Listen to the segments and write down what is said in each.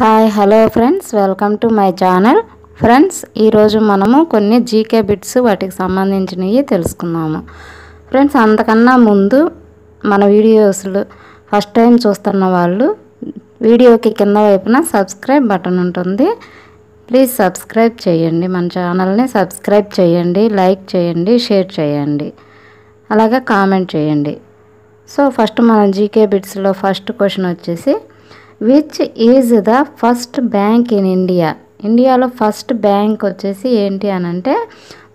Hi hello friends. Welcome to my channel. Friends ఈరోజు మనము కొన్ని జీకే బిట్స్ వాటికి సంబంధించినవి తెలుసుకుందాము. ఫ్రెండ్స్ అంతకన్నా ముందు మన వీడియోస్లు ఫస్ట్ టైం చూస్తున్న వాళ్ళు వీడియోకి కింద వైపున సబ్స్క్రైబ్ బటన్ ఉంటుంది. ప్లీజ్ సబ్స్క్రైబ్ చేయండి. మన ఛానల్ని సబ్స్క్రైబ్ చేయండి లైక్ చేయండి షేర్ చేయండి. అలాగే కామెంట్ చేయండి. సో ఫస్ట్ మన జీకే బిట్స్లో ఫస్ట్ క్వశ్చన్ వచ్చేసి which is the first bank in India ఇండియాలో ఫస్ట్ బ్యాంక్ వచ్చేసి ఏంటి అని అంటే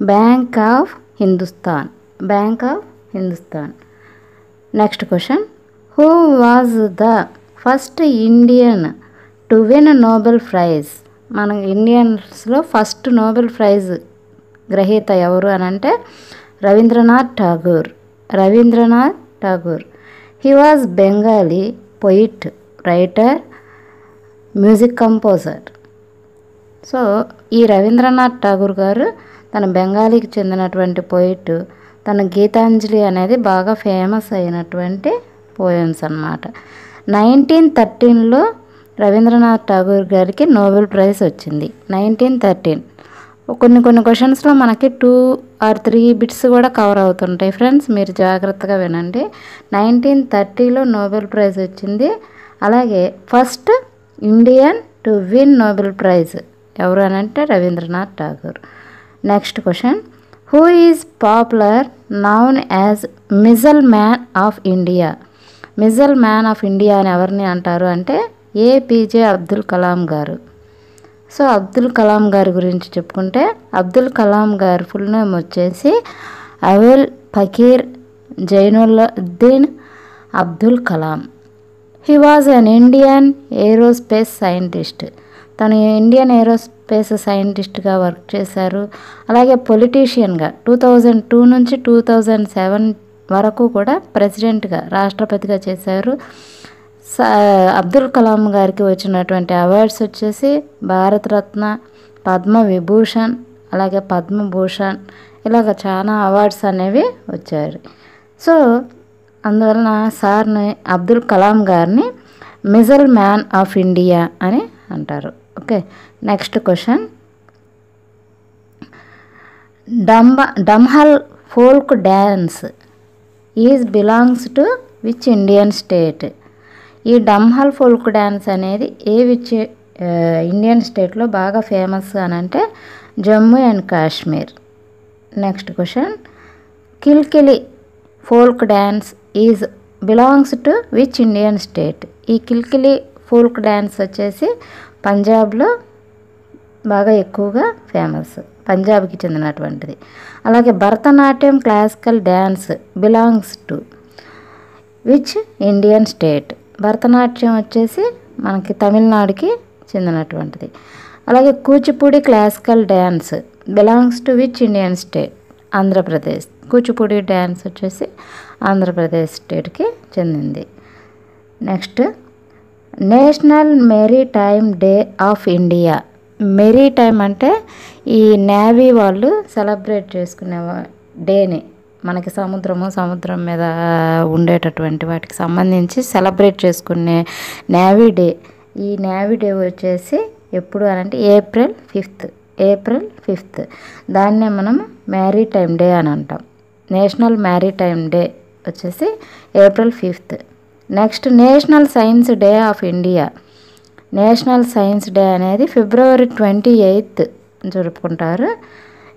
bank of Hindustan bank of Hindustan next question who was the first Indian to win Nobel prize మన ఇండియన్స్లో ఫస్ట్ నోబెల్ ప్రైజ్ గ్రహీత ఎవరు అని అంటే Rabindranath Tagore Rabindranath Tagore he was Bengali poet writer music composer so ఈ రవీంద్రనాథ్ ఠాగూర్ గారు తన బెంగాలీకి చెందినటువంటి పోయిట్ తన గీతాంజలి అనేది బాగా ఫేమస్ అయినటువంటి పోయమ్స్ అన్నమాట. నైన్టీన్ థర్టీన్లో రవీంద్రనాథ్ ఠాగూర్ గారికి నోబెల్ ప్రైజ్ వచ్చింది. నైన్టీన్ థర్టీన్ కొన్ని కొన్ని క్వశ్చన్స్లో మనకి టూ ఆర్ త్రీ బిట్స్ కూడా కవర్ అవుతుంటాయి ఫ్రెండ్స్ మీరు జాగ్రత్తగా వినండి. నైన్టీన్ థర్టీలో నోబెల్ ప్రైజ్ వచ్చింది. అలాగే first Indian to win Nobel prize ఎవరు అని అంటే Rabindranath Tagore. Next question. Who is popular known as missile man of India? Missile man of India అని ఎవరిని అంటారు అంటే ఏపీజే అబ్దుల్ కలాం గారు. సో అబ్దుల్ కలాం గారి గురించి చెప్పుకుంటే అబ్దుల్ కలాం గారి ఫుల్ నేమ్ వచ్చేసి Avul Fakir Jainulabdeen Abdul Kalam. He was an Indian aerospace scientist తను ఇండియన్ ఏరోస్పేస్ సైంటిస్ట్గా వర్క్ చేశారు. అలాగే పొలిటీషియన్గా టూ థౌజండ్ టూ నుంచి టూ థౌజండ్ సెవెన్ వరకు కూడా ప్రెసిడెంట్గా రాష్ట్రపతిగా చేశారు. స- అబ్దుల్ కలాం గారికి వచ్చినటువంటి అవార్డ్స్ వచ్చేసి భారతరత్న పద్మ విభూషణ్ అలాగే పద్మభూషణ్ ఇలాగ చాలా అవార్డ్స్ అనేవి వచ్చారు సో అందువలన సార్ని అబ్దుల్ కలాం గారిని మిజల్ మ్యాన్ ఆఫ్ ఇండియా అని అంటారు. Okay next question. డంబ Dumhal folk dance is belongs to which Indian state? ఈ డంహల్ ఫోల్క్ డ్యాన్స్ అనేది ఏ విచ్ ఇండియన్ స్టేట్లో బాగా ఫేమస్ అని అంటే Jammu and Kashmir. Next question. Kikli folk dance is belongs to which Indian state. ఈ Kikli folk dance వచ్చేసి పంజాబ్లో బాగా ఎక్కువగా ఫేమస్. పంజాబ్కి చెందినటువంటిది. అలాగే Bharatanatyam classical dance belongs to which Indian state. Bharatanatyam వచ్చేసి మనకి తమిళనాడుకి చెందినటువంటిది. అలాగే Kuchipudi classical dance belongs to which Indian state Andhra Pradesh. Kuchipudi dance వచ్చేసి ఆంధ్రప్రదేశ్ స్టేట్కి చెందింది. Next national maritime day of India. Maritime అంటే ఈ నేవీ వాళ్ళు సెలబ్రేట్ చేసుకునే వా- డేని మనకి సముద్రము సముద్రం మీద ఉండేటటువంటి వాటికి సంబంధించి సెలబ్రేట్ చేసుకునే నేవీ డే. ఈ నేవీ డే వచ్చేసి ఎప్పుడు అనంటే ఏప్రిల్ ఫిఫ్త్ ఏప్రిల్ ఫిఫ్త్. దాన్నే మనం మ్యారీ టైమ్ డే అని అంటాం. నేషనల్ మ్యారీటైమ్ డే వచ్చేసి April fifth. Next national science day of India. National science day అనేది ఫిబ్రవరి ట్వంటీ ఎయిత్ జరుపుకుంటారు.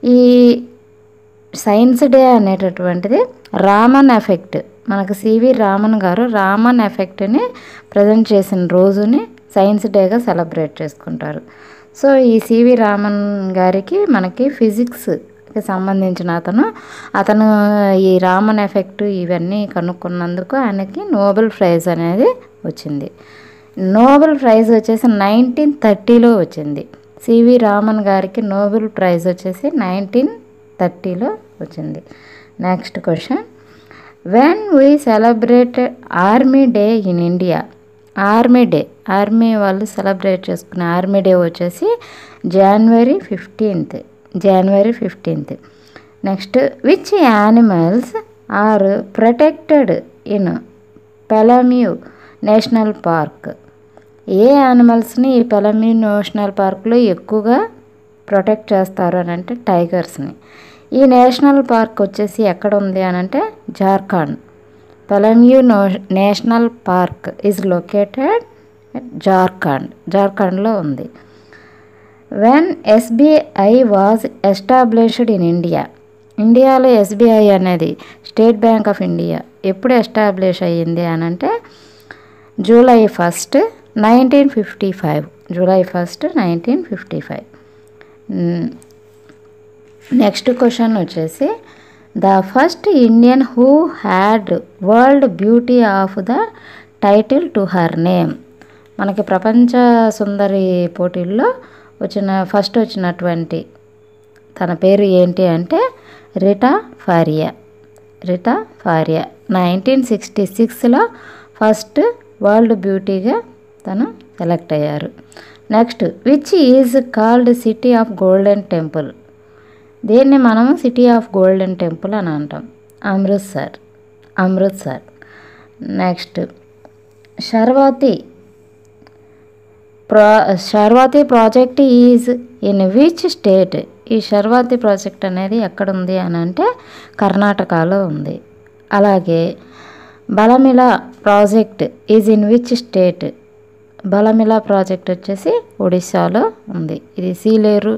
ఈ సైన్స్ డే అనేటటువంటిది రామన్ ఎఫెక్ట్. మనకు సివి రామన్ గారు రామన్ ఎఫెక్ట్ని ప్రజెంట్ చేసిన రోజుని సైన్స్ డేగా సెలబ్రేట్ చేసుకుంటారు. సో ఈ సివి రామన్ గారికి మనకి ఫిజిక్స్ సంబంధించిన అతను. అతను ఈ రామన్ ఎఫెక్ట్ ఇవన్నీ కనుక్కున్నందుకు ఆయనకి నోబెల్ ప్రైజ్ అనేది వచ్చింది. నోబెల్ ప్రైజ్ వచ్చేసి నైన్టీన్ థర్టీలో వచ్చింది. సివి రామన్ గారికి నోబెల్ ప్రైజ్ వచ్చేసి నైన్టీన్ థర్టీలో వచ్చింది. Next question. When we celebrate army day in India army day army వాళ్ళు సెలబ్రేట్ చేసుకునే ఆర్మీ డే వచ్చేసి జనవరి fifteenth January fifteenth next which animals are protected in Palamu national park ఏ యానిమల్స్ని ఈ పెలమ్యూ నేషనల్ పార్క్లో ఎక్కువగా ప్రొటెక్ట్ చేస్తారు అని అంటే టైగర్స్ని ఈ నేషనల్ పార్క్ వచ్చేసి ఎక్కడ ఉంది అని అంటే Jharkhand Palamu national park is located Jharkhand జార్ఖండ్లో ఉంది. When SBI was established in India ఇండియాలో ఎస్బీఐ అనేది స్టేట్ బ్యాంక్ ఆఫ్ ఇండియా ఎప్పుడు ఎస్టాబ్లిష్ అయ్యింది అని అంటే July first nineteen fifty five July first nineteen fifty five next question వచ్చేసి the first Indian who had world beauty of the title to her name మనకి ప్రపంచ సుందరి పోటీల్లో వచ్చిన ఫస్ట్ వచ్చినటువంటి తన పేరు ఏంటి అంటే రిటా ఫారియా. రిటా ఫారియా. నైన్టీన్ సిక్స్టీ సిక్స్లో ఫస్ట్ వరల్డ్ బ్యూటీగా తను సెలెక్ట్ అయ్యారు. Next which is called city of golden temple దీన్ని మనం సిటీ ఆఫ్ గోల్డెన్ టెంపుల్ అని అంటాం. అమృత్సర్. అమృత్సర్. నెక్స్ట్ శర్వాతి ప్రా Sharavathi project is in which state? ఈ శర్వాతి ప్రాజెక్ట్ అనేది ఎక్కడుంది అని అంటే కర్ణాటకలో ఉంది. అలాగే Balimela project is in which state? Balimela project వచ్చేసి ఒడిశాలో ఉంది. ఇది సీలేరు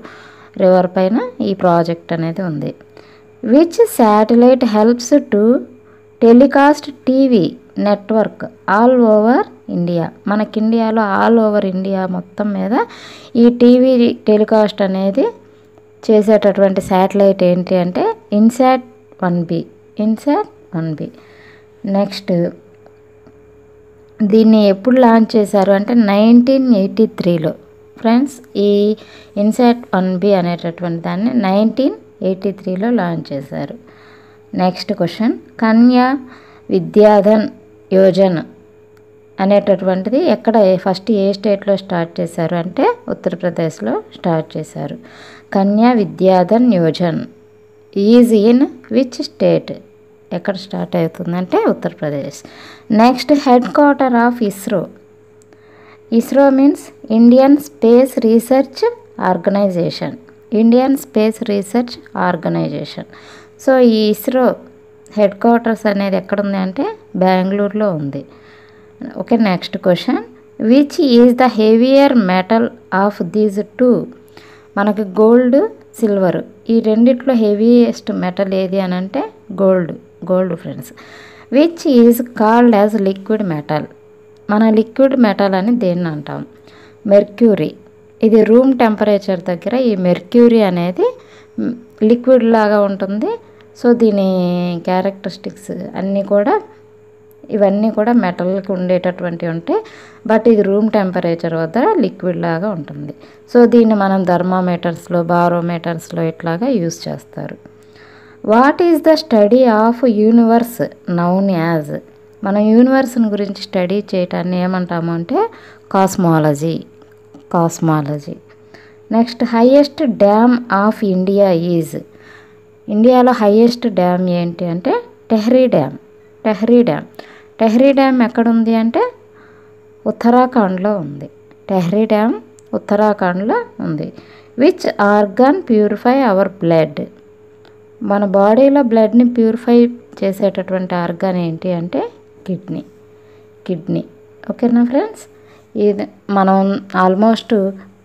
రివర్ పైన ఈ ప్రాజెక్ట్ అనేది ఉంది. Which satellite helps to telecast TV network all over India. మనకి ఇండియాలో ఆల్ ఓవర్ ఇండియా మొత్తం మీద ఈ టీవీ టెలికాస్ట్ అనేది చేసేటటువంటి శాటిలైట్ ఏంటి అంటే INSAT one B. INSAT one B. Next దీన్ని ఎప్పుడు లాంచ్ చేశారు అంటే నైన్టీన్ ఎయిటీ త్రీలో. ఫ్రెండ్స్ ఈ ఇన్సాట్ వన్ బి అనేటటువంటి దాన్ని నైన్టీన్ ఎయిటీ త్రీలో లాంచ్ చేశారు. నెక్స్ట్ క్వశ్చన్ కన్యా విద్యాధన్ యోజన అనేటటువంటిది ఎక్కడ ఫస్ట్ ఏ స్టేట్లో స్టార్ట్ చేశారు అంటే ఉత్తరప్రదేశ్లో స్టార్ట్ చేశారు. Kanya Vidyadhan Yojana is in which state? ఎక్కడ స్టార్ట్ అవుతుందంటే Uttar Pradesh. Next head quarter of ISRO. ISRO means Indian space research organisation. Indian space research organisation. So ఈ ఇస్రో హెడ్ క్వార్టర్స్ అనేది ఎక్కడ ఉంది అంటే బెంగళూరులో ఉంది. Okay next question which is the heavier metal of these two మనకి gold silver ఈ రెండిట్లో హెవీయెస్ట్ మెటల్ ఏది అని అంటే gold gold friends which is called as liquid metal మన లిక్విడ్ మెటల్ అని దేన్ని అంటాం? మెర్క్యూరీ ఇది రూమ్ టెంపరేచర్ దగ్గర ఈ మెర్క్యూరీ అనేది లిక్విడ్ లాగా ఉంటుంది. సో దీని క్యారెక్టరిస్టిక్స్ అన్నీ కూడా ఇవన్నీ కూడా మెటల్కి ఉండేటటువంటివి ఉంటే బట్ ఇది రూమ్ టెంపరేచర్ వద్ద లిక్విడ్ లాగా ఉంటుంది. సో దీన్ని మనం థర్మామీటర్స్లో బారోమీటర్స్లో ఇట్లాగా యూస్ చేస్తారు. What is the study of universe known as? మనం యూనివర్స్ని గురించి స్టడీ చేయటాన్ని ఏమంటాము అంటే cosmology. Cosmology. Next highest dam of India is? ఇండియాలో హయ్యెస్ట్ డ్యామ్ ఏంటి అంటే Tehri dam. Tehri dam. Tehri dam ఎక్కడుంది అంటే ఉత్తరాఖండ్లో ఉంది. టెహ్రీ డ్యామ్ ఉత్తరాఖండ్లో ఉంది. Which organ purify our blood? మన బాడీలో బ్లడ్ని ప్యూరిఫై చేసేటటువంటి ఆర్గాన్ ఏంటి అంటే కిడ్నీ. కిడ్నీ. ఓకేనా ఫ్రెండ్స్? ఇది మనం ఆల్మోస్ట్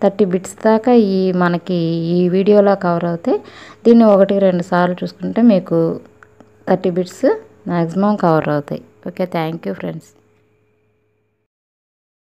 థర్టీ బిట్స్ దాకా ఈ మనకి ఈ వీడియోలో కవర్ అవుతాయి. దీన్ని ఒకటి రెండు సార్లు చూసుకుంటే మీకు థర్టీ బిట్స్ మ్యాక్సిమం కవర్ అవుతాయి. Okay thank you friends